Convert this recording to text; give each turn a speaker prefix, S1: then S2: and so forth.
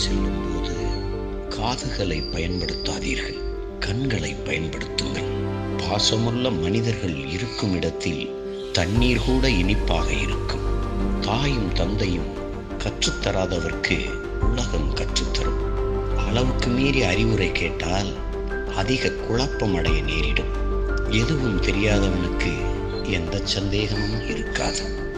S1: செல்லும் போது காதுகளை பயன்படுத்தாதீர்கள் கண்களை பயன்படுத்துங்கள். பாசமுள்ள மனிதர்கள் இருக்கும் இடத்தில் தண்ணீர் கூட இனிப்பாக இருக்கும். தாயும் தந்தையும் கற்றுத்தராதவர்க்கு உலகம் கற்றுத்தரும். அளவுக்கு மீறி அறிவுரை கேட்டால் அதிக குழப்பம் அடைய நேரிடும். எதுவும் தெரியாதவனுக்கு எந்த சந்தேகமும் இருக்காது.